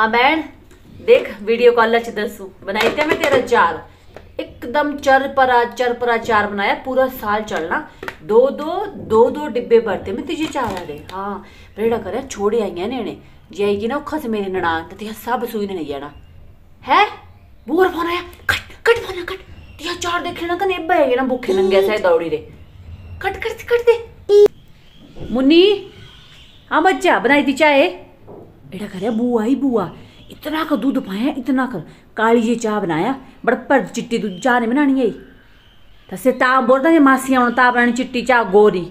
हाँ देख, video call च दसू बनाई थे मैं तेरा चार। एकदम चर परा चर परा चार बनाया, पूरा साल चलना। दो दो दो दो डिब्बे भरते मैं तुझे चार दे हाँ बेड़ा करे, छोड़े आई ने इन्हें जे आएगी ना खस मेरे ननान तो तिया सब सुई नहीं जाना। है? बूर फ़ोन आया कट कट फ़ोन कट। तिया चार देखे ना कने एब्बा है ना, भूखे नंगे से दौड़ी रे। कट कट कट दे। मुन्नी हाँ बच्चा, बनाई थी चाय? एड़ा करे बुआ ही बुआ। इतना का दूध पाया, इतना कर। काली जी चाह बनाया, बड़ा पर चिट्टी दूध, चाह नहीं बनानी आई। तसे ता बोलता ने मासियाँ ਹੁਣ ता बनानी चिट्टी चाह, गोरी।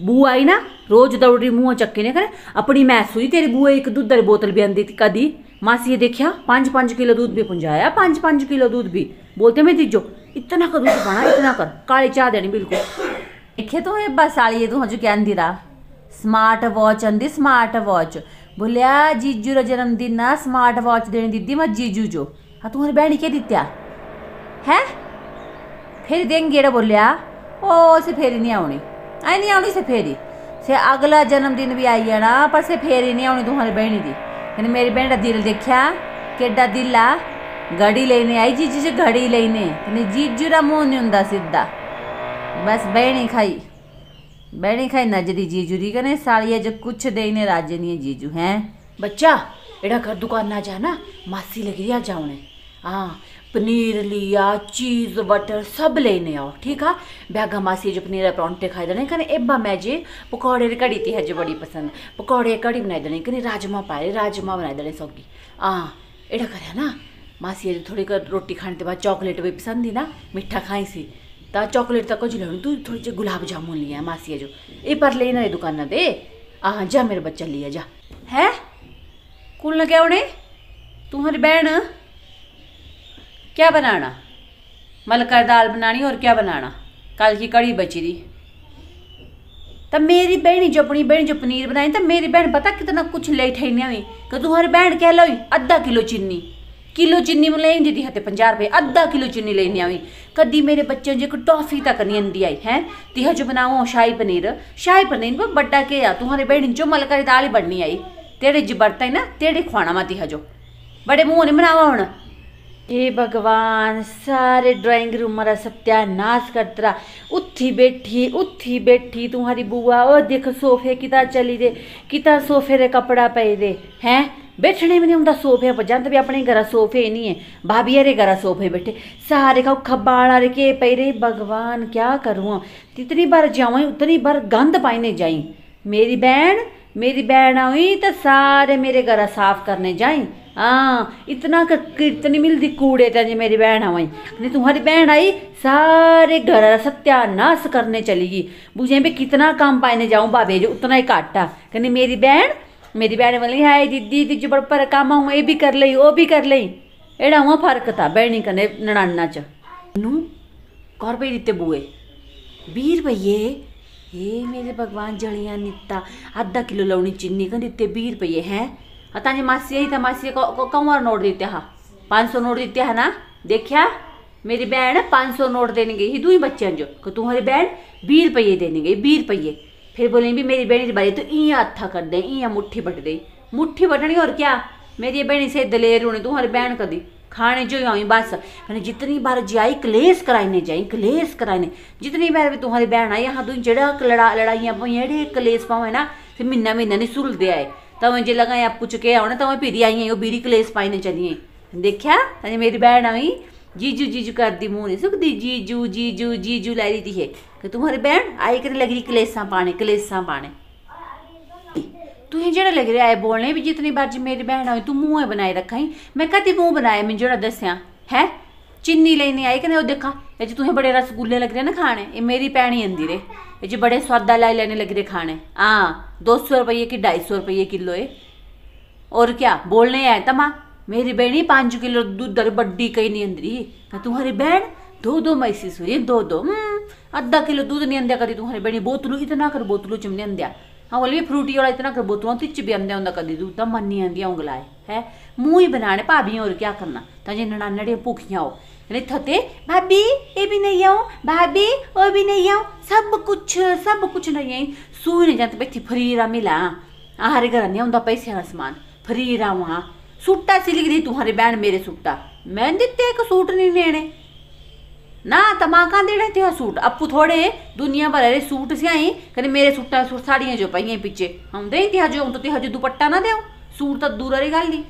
बुआ आई ना, रोज दौड़ी मुँह चक्के ने करे अपनी मैस हुई, तेरी बुआ एक दूध दी बोतल भी आंदी कदी। मासी देखा पाँच पाँच किलो दूध भी पुंजाया पाँच पाँच किलो दूध भी। बोलते मैं तीजो, इतना का दूध पाना, इतना कर। काली चाह देनी बिल्कुल। देखे तो ये बस आली तू हजू क्या रा। स्मार्ट वॉच आंदी, स्मार्ट वॉच। बोलिया, जीजू रा जन्मदिन ना स्मार्ट वॉच देने दीदी मैं जीजू जो। हाँ तुम्हारी बहनी क्या दित्या? है? फिर देंगे एड़ा बोलिया। ओ से फेरी नहीं आनी आई नहीं आनी से फेरी। से अगला जन्मदिन भी आई जाना पर से फेरी नहीं आनी तुम्हारी बहनी दी। यानी मेरी बहन का दिल देखा केडा दिल आ? घड़ी लेने आई, जीजू से घड़ी लेने। यानी जीजू रा मुँह नहीं हुंदा सीधा। बस बहनी खाई। खाई नजरी जीजू री कने सालिया जो कुछ देने राज्य नहीं जीजू, हैं? बच्चा, एड़ा घर दुकान ना जाना, मासी लग रही आ जाओने हाँ पनीर लिया, चीज़ बटर सब लेने आओ, ठीक है बैगा मासी जो पनीर परौंठे खाई देने कने एब्बा मैं जे पकौड़े री कड़ी थी है बड़ी पसंद। पकौड़े कड़ी बनाई देने कने राजमा पाए, राजमा बनाई देने सौगी। हाँ एड़ा करे ना, मासी थोड़ी कर रोटी खाने के बाद चॉकलेट भी पसंद थी ना मिठा खाई सी। ता चॉकलेट तक लेनी, तू थोड़ी जी गुलाब जामुन लिया, मासी जो। ये पर लेना है दुकान दे। हाँ जा मेरे बच्चा लिया, जा। है? कुल लगे उन्हें तुम्हारी बहन? क्या बनाना? मलका दाल बनानी और क्या बनाना? कल की कड़ी बची थी। तब मेरी बहनी जो अपनी बहन जो पनीर बनाई तब मेरी बहन पता कितना कुछ ले ठहनी हुई कि तुम्हारी बहन कह लो अद्धा किलो चीनी। किलो चीनी में लेनी दी हते पंजा रुपये अद्धा किलो चीनी लेनी आई। कदी मेरे बच्चे जो टॉफी तक नहीं आंदी आई, है? तिहा जो बनाओ, शाही पनीर। शाही पनीर में बड्डा के आ, तुम्हारे बहन जो मलका दाल ही बननी आई। तेरे ज बरता ना, तेरे खुआना मत तिहा जो बड़े मुँह नहीं बनावा हूँ हे भगवान, सारे ड्राइंग रूम मेरा सत्यानाश करता उठी बैठी उठी बैठी, तुम्हारी बुआ, ओ देख सोफे किता चली दे, किता सोफे रे कपड़ा पे दे, हैं? बैठने भी नहीं होंगे सोफे पर। जंत भी अपने घर सोफे नहीं है। भाभी अरे घर सोफे बैठे। सारे का खब्बाड़ा रे के पे रे, भगवान, क्या करूँ? जितनी बार जाऊँ, उतनी बार गंद पाने जाई। मेरी बहन मेरी बहन आई तो सारे मेरे घर साफ़ करने जाई। हाँ इतना कितनी मिलती कूड़े तेज मेरी बहन आई। नहीं तुम्हारी बहन आई, सारे घर सत्यानाश करने चली गई। बुझे भी कितना काम पाने जाऊँ जो, उतना ही काटा कहनी मेरी बहन मेरी बहन बोली, हाय दीदी दीदी बड़ पर काम आऊँ ये भी कर ली वो भी कर ली एड़ा हुआ फ़र्क था बहनी कने ननाना च। नू कौ रुपये दिते बुए बीह रुपये हे मेरे भगवान जलियाँ नित्ता अद्धा किलो लौनी चीनी का दिते रुपये हैं? ताजी मासी आई था मासी को कौन नोट देते हा? पाँच सौ नोट देते है ना? देखा मेरी बहन पाँच सौ नोट देने गई दू ही बच्चे जो तुम्हारी बहन बीह रुपये देने गई बीह रुपये फिर बोले भी मेरी बहनी बारी तो इं हथा कर दे इं मुट्ठी बट दे मुट्ठी बटनी और क्या? मेरी बहनी से दलेर होनी तुम्हारी बहन कदी खाने जो आई बस। मैंने जितनी बार जाई, कलेस कराने जाई, कलेस कराने जितनी बार भी तुम्हारी बहन आई यहाँ तुम जड़ा लड़ा, लड़ाइयाँ पाई कलेस पावे ना फिर महीना महीना नहीं सुलते आए। तब जे लगा आप पुछ के आओ तब फिर आई वो बीरी कलेस पाईने चलिए देखा? मेरी बहन आई जीजू जीजू कर दी मुँह नहीं सुखती जीजू जीजू जीजू लाई दी है। कि तुम्हारी बहन आई कर लग रही कलेसा पाने कलेसा पाने। तुझे जेड़ा लग रहा है बोलने भी जितनी बार मेरी बहन आई, तू मुँह बनाए रखा ही। मैं कदी मुँह बनाया, मैं जेड़ा दसिया है? चिन्नी लेने आई कने देखा ये तुहें बड़े रसगुल्ले लग रहे ना खाने ये मेरी भैन आंदी रे ये जी बड़े स्वादा लाई लेने रहे खाने। हाँ दो सौ रुपये की, ढाई सौ रुपये किलो है और क्या, बोलने आए तमा मेरी बहनी पाँच किलो दूध बड्डी कहीं नहीं अंदरी तुम्हारी बहन दो दो मैसी सुरी दो दो अद्धा किलो दूध नहीं अंदर कभी तुम्हारी बहनी बोतलू इतना कर, बोतलू च नहीं अंदर हाँ बोली फ्रूटी वाला इतना कर, बोतलों तिच भी अंदर होंगे कभी दूध। तो मन नहीं आंदियाँ उंगलाए है मुँह ही बनाने, भाभी और क्या करना? ताजे नड़ानड़े भूखियाँ हो। भाभी ये भी नहीं आओ भाभी वो भी नहीं आओ सब कुछ सब कुछ नहीं आई। सूई नहीं जाते बैठी फ्री रा मिला हमारे घर नहीं होंगे पैसे का समान। फ्री रा वहाँ। सूटा सिली दी तुम्हारी बहन मेरे सूटा। मैं दिते एक सूट नहीं लेने ना तमा कहाँ देने थे सूट आपू थोड़े दुनिया भर दे सूट सियाई कने मेरे सूटा सूट साड़ियाँ जो पाइयाँ पिच्छे हम दे थे जो तो ते हजू दुपट्टा ना देओ सूट तो दूर वाली गल ही